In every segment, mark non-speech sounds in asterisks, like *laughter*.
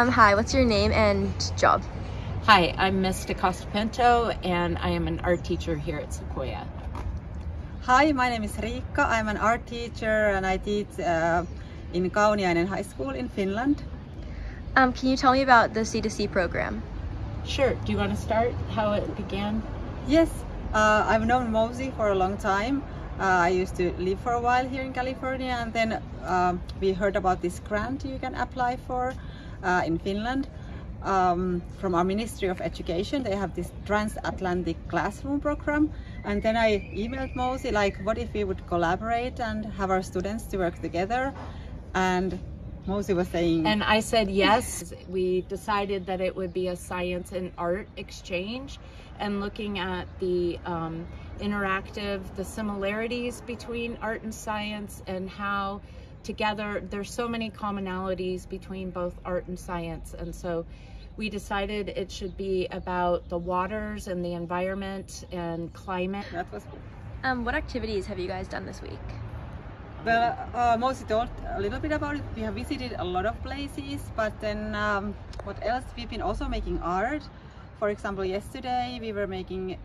Um, hi, what's your name and job? Hi, I'm Miss DaCosta Pinto and I am an art teacher here at Sequoia. Hi, my name is Riikka. I'm an art teacher and I teach uh, in Kauniainen High School in Finland. Um, can you tell me about the C2C program? Sure. Do you want to start how it began? Yes, uh, I've known Mosey for a long time. Uh, I used to live for a while here in California and then um, we heard about this grant you can apply for uh, in Finland um, from our Ministry of Education. They have this transatlantic classroom program. And then I emailed Mosey like what if we would collaborate and have our students to work together? And Mosey was saying and I said yes. *laughs* We decided that it would be a science and art exchange. And looking at the um, interactive the similarities between art and science and how together there's so many commonalities between both art and science and so we decided it should be about the waters and the environment and climate. Um, what activities have you guys done this week? Well, uh, Mosey told a little bit about it. We have visited a lot of places, but then um, what else? We've been also making art. For example, yesterday we were making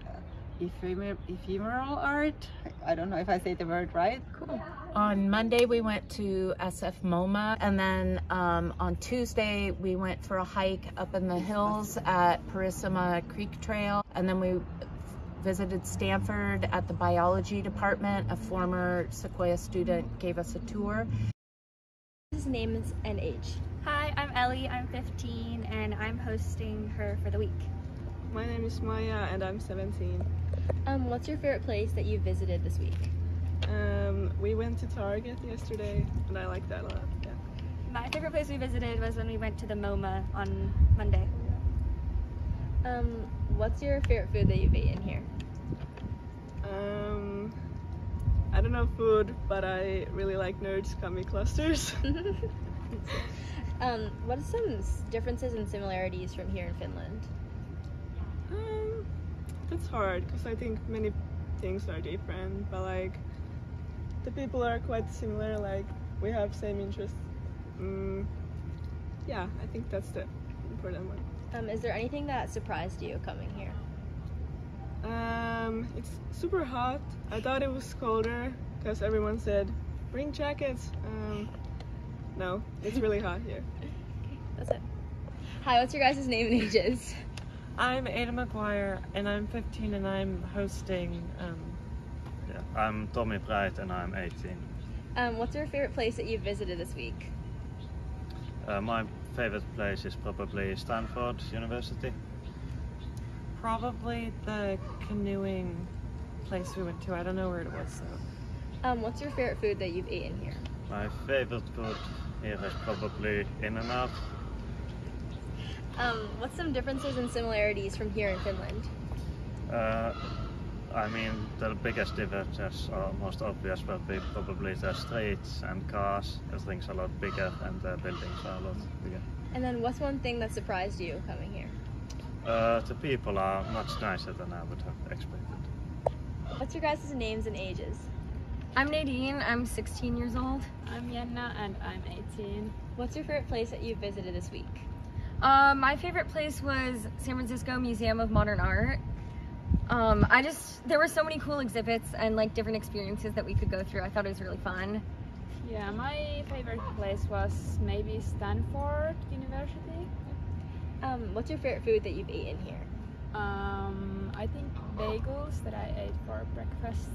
ephemer ephemeral art. I don't know if I say the word right. Cool. On Monday we went to SF MoMA and then um, on Tuesday we went for a hike up in the hills at Purisima Creek Trail and then we visited Stanford at the biology department. A former Sequoia student gave us a tour. His name is NH. Hi, I'm Ellie, I'm 15 and I'm hosting her for the week. My name is Maya and I'm 17. Um, what's your favorite place that you visited this week? Um, we went to Target yesterday and I like that a lot. Yeah. My favorite place we visited was when we went to the MoMA on Monday. Um, what's your favorite food that you've eaten here? Um, I don't know food, but I really like Nerds Gummy clusters. *laughs* *laughs* um, what are some differences and similarities from here in Finland? Um, that's hard because I think many things are different, but like the people are quite similar. Like we have same interests. Mm, yeah, I think that's the important one. Um, is there anything that surprised you coming here? Um, it's super hot. I thought it was colder because everyone said bring jackets. Um, no, it's really hot here. *laughs* Okay, that's it. Hi, what's your guys' name and ages? I'm Ada McGuire and I'm 15 and I'm hosting. Um... Yeah, I'm Tommy Bright and I'm 18. Um, what's your favorite place that you've visited this week? Uh, my favorite place is probably Stanford University. Probably the canoeing place we went to. I don't know where it was. So. Um, what's your favorite food that you've eaten here? My favorite food here is probably In-N-Out. Um, what's some differences and similarities from here in Finland? Uh, I mean, the biggest differences are most obvious will be probably the streets and cars. Everything's a lot bigger and the buildings are a lot bigger. And then what's one thing that surprised you coming here? Uh, the people are much nicer than I would have expected. What's your guys' names and ages? I'm Nadine, I'm 16 years old. I'm Yenna and I'm 18. What's your favorite place that you've visited this week? Uh, my favorite place was San Francisco Museum of Modern Art. Um, I just, there were so many cool exhibits and like different experiences that we could go through. I thought it was really fun. Yeah, my favorite place was maybe Stanford University. Um, what's your favorite food that you've eaten here? Um, I think bagels that I ate for breakfast.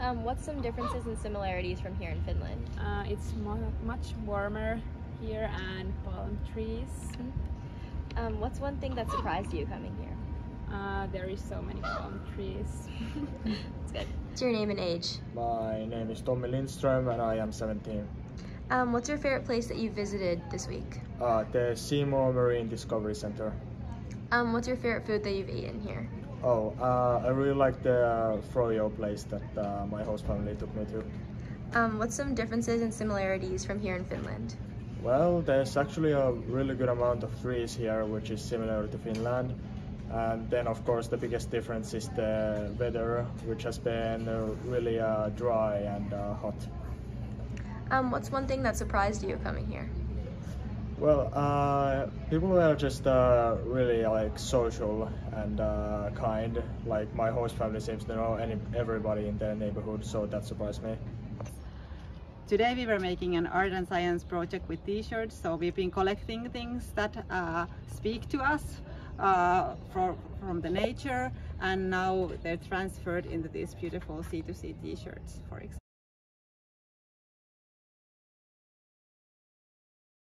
Um, what's some differences and similarities from here in Finland? Uh, it's more, much warmer here and palm trees. Mm-hmm. Um, what's one thing that surprised you coming here? Uh, there is so many palm trees. *laughs* That's good. What's your name and age? My name is Tommy Lindström and I am 17. Um, what's your favorite place that you visited this week? Uh, the Seymour Marine Discovery Center. Um, what's your favorite food that you've eaten here? Oh, uh, I really like the uh, Froyo place that uh, my host family took me to. Um, what's some differences and similarities from here in Finland? Well, there's actually a really good amount of trees here, which is similar to Finland. And then, of course, the biggest difference is the weather, which has been uh, really uh, dry and uh, hot. Um, what's one thing that surprised you coming here? Well, uh, people were just uh, really like social and uh, kind. Like my host family seems to know any everybody in their neighborhood, so that surprised me. Today we were making an art and science project with t-shirts, so we've been collecting things that uh, speak to us uh, from the nature and now they're transferred into these beautiful C2C t-shirts, for example.